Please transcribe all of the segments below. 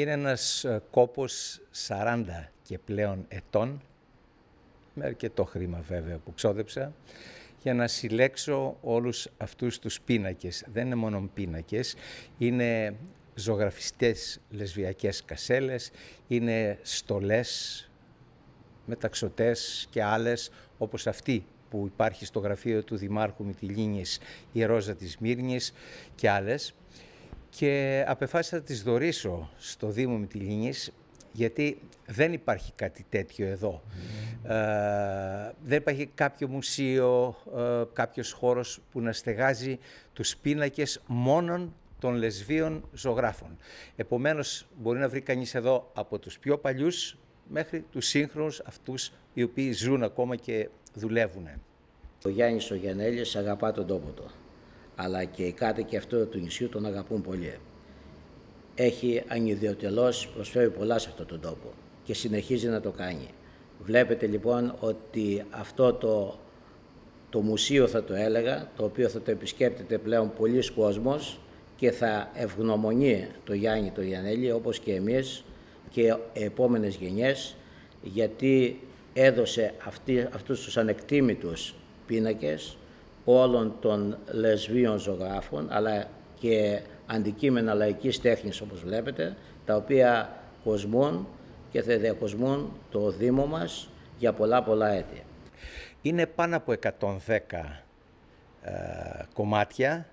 Είναι ένας ε, κόπος 40 και πλέον ετών, με αρκετό χρήμα βέβαια που ξόδεψα, για να συλλέξω όλους αυτούς τους πίνακες. Δεν είναι μόνο πίνακες, είναι ζωγραφιστές λεσβιακές κασέλες, είναι στολές, μεταξωτές και άλλες όπως αυτή που υπάρχει στο γραφείο του Δημάρχου Μητυλίνης, η Ρόζα της Μύρνης και άλλες. Και απεφάσισα να τις δωρήσω στο Δήμο Μητυλίνης γιατί δεν υπάρχει κάτι τέτοιο εδώ. Ε, δεν υπάρχει κάποιο μουσείο, ε, κάποιος χώρος που να στεγάζει τους πίνακες μόνον των λεσβίων ζωγράφων. Επομένως, μπορεί να βρει κανείς εδώ από τους πιο παλιούς μέχρι τους σύγχρονους αυτούς οι οποίοι ζουν ακόμα και δουλεύουν. Ο Γιάννης ο Γιαννέλης αγαπά τον τόπο του, αλλά και οι κάτοικοι αυτού του νησιού τον αγαπούν πολύ. Έχει ανιδιοτελώς προσφέρει πολλά σε αυτόν τον τόπο και συνεχίζει να το κάνει. Βλέπετε λοιπόν ότι αυτό το, το μουσείο θα το έλεγα, το οποίο θα το επισκέπτεται πλέον πολλοί κόσμος και θα ευγνωμονεί το Γιάννη το Γιαννέλη όπως και εμείς και επόμενες γενιές γιατί έδωσε αυτή, αυτούς τους ανεκτήμητους πίνακες όλων των λεσβίων ζωγράφων αλλά και αντικείμενα λαϊκής τέχνης όπως βλέπετε τα οποία κοσμούν και θα διακοσμούν το Δήμο μας για πολλά πολλά έτη. Είναι πάνω από 110 ε, κομμάτια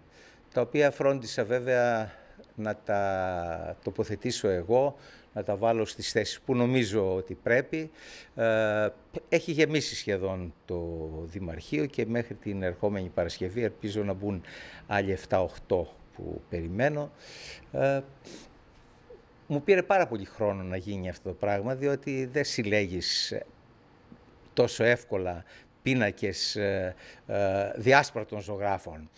τα οποία φρόντισα βέβαια να τα τοποθετήσω εγώ, να τα βάλω στις θέσεις που νομίζω ότι πρέπει. Ε, έχει γεμίσει σχεδόν το Δημαρχείο και μέχρι την ερχόμενη Παρασκευή ελπίζω να μπουν άλλοι 7-8 που περιμένω. Ε, μου πήρε πάρα πολύ χρόνο να γίνει αυτό το πράγμα, διότι δεν συλλέγεις τόσο εύκολα πίνακες ε, διάσπαρτων ζωγράφων.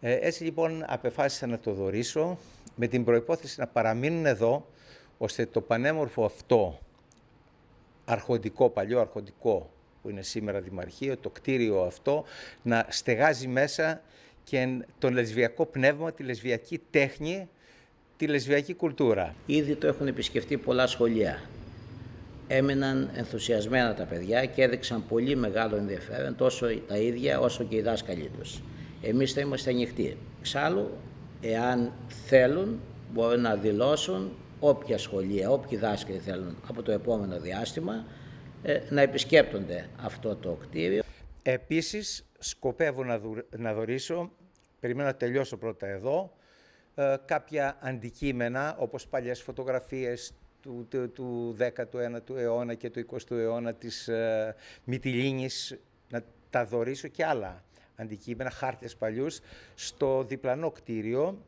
Έτσι λοιπόν απεφάσισα να το δωρήσω με την προϋπόθεση να παραμείνουν εδώ ώστε το πανέμορφο αυτό αρχοντικό, παλιό αρχοντικό που είναι σήμερα δημαρχείο, το κτίριο αυτό, να στεγάζει μέσα και το λεσβιακό πνεύμα, τη λεσβιακή τέχνη, τη λεσβιακή κουλτούρα. Ήδη το έχουν επισκεφτεί πολλά σχολεία. Έμειναν ενθουσιασμένα τα παιδιά και έδειξαν πολύ μεγάλο ενδιαφέρον τόσο τα ίδια όσο και οι δάσκαλοι τους. Εμείς θα είμαστε ανοιχτοί. Εξάλλου, εάν θέλουν, μπορούν να δηλώσουν όποια σχολεία, όποιοι δάσκαλοι θέλουν από το επόμενο διάστημα ε, να επισκέπτονται αυτό το κτίριο. Επίσης, σκοπεύω να, να δωρήσω, περιμένω να τελειώσω πρώτα εδώ, ε, κάποια αντικείμενα όπως παλιές φωτογραφίες του, του, του 19ου αιώνα και του 20ου αιώνα της ε, Μυτιλίνης, να τα δωρήσω και άλλα αντικείμενα, χάρτες παλιούς, στο διπλανό κτίριο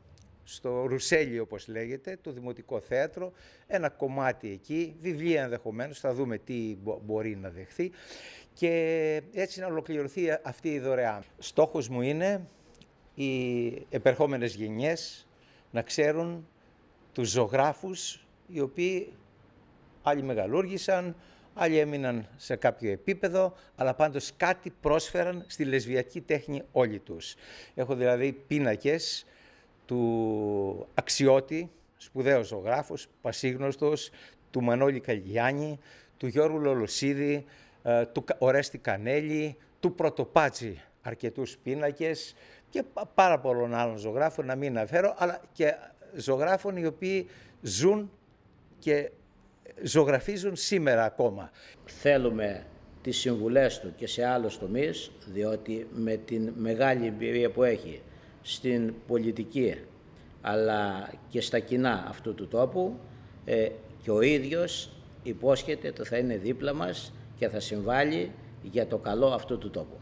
στο Ρουσέλι όπως λέγεται, το Δημοτικό Θέατρο, ένα κομμάτι εκεί, βιβλία ενδεχομένως, θα δούμε τι μπορεί να δεχθεί και έτσι να ολοκληρωθεί αυτή η δωρεά. Στόχος μου είναι οι επερχόμενες γενιές να ξέρουν τους ζωγράφους οι οποίοι άλλοι μεγαλούργησαν, άλλοι έμειναν σε κάποιο επίπεδο, αλλά πάντως κάτι πρόσφεραν στη λεσβιακή τέχνη όλοι τους. Έχω δηλαδή πίνακες του Αξιώτη, σπουδαίος ζωγράφος, πασίγνωστος, του Μανώλη Καλλιάνη, του Γιώργου Λολοσίδη, ε, του Ορέστη Κανέλη, του Πρωτοπάτσι αρκετούς πίνακες και πάρα πολλών άλλων ζωγράφων, να μην αναφέρω, αλλά και ζωγράφων οι οποίοι ζουν και ζωγραφίζουν σήμερα ακόμα. Θέλουμε τις συμβουλές του και σε άλλους τομείς, διότι με την μεγάλη εμπειρία που έχει στην πολιτική αλλά και στα κοινά αυτού του τόπου ε, και ο ίδιος υπόσχεται ότι θα είναι δίπλα μας και θα συμβάλλει για το καλό αυτού του τόπου.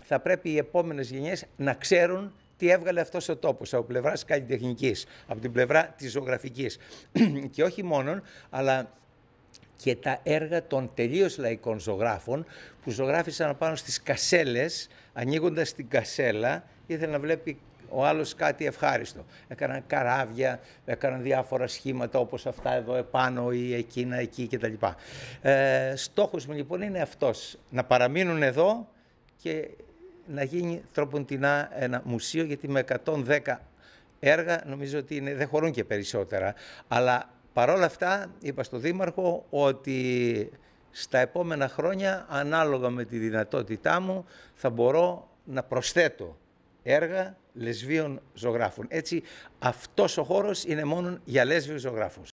Θα πρέπει οι επόμενες γενιές να ξέρουν τι έβγαλε αυτός ο τόπος από πλευράς καλλιτεχνικής, από την πλευρά της ζωγραφικής. και όχι μόνον, αλλά και τα έργα των τελείως λαϊκών ζωγράφων που ζωγράφησαν πάνω στις κασέλες, ανοίγοντας την κασέλα, ήθελε να βλέπει ο άλλος κάτι ευχάριστο. Έκαναν καράβια, έκαναν διάφορα σχήματα όπως αυτά εδώ επάνω ή εκείνα εκεί κτλ. Ε, στόχος μου λοιπόν είναι αυτός, να παραμείνουν εδώ και να γίνει τροποντινά ένα μουσείο, γιατί με 110 έργα νομίζω ότι είναι, δεν χωρούν και περισσότερα, αλλά Παρ' όλα αυτά, είπα στον Δήμαρχο ότι στα επόμενα χρόνια, ανάλογα με τη δυνατότητά μου, θα μπορώ να προσθέτω έργα λεσβίων ζωγράφων. Έτσι, αυτός ο χώρος είναι μόνο για λέσβιους ζωγράφους.